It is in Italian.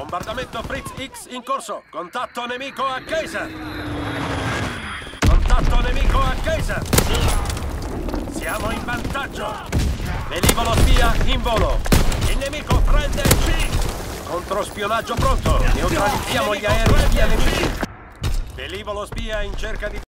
Bombardamento Fritz X in corso. Contatto nemico a Kaiser. Contatto nemico a Kaiser. Siamo in vantaggio. Velivolo spia in volo. Il nemico prende C. Controspionaggio pronto. Neutralizziamo gli aerei spia nemici. Velivolo spia in cerca di...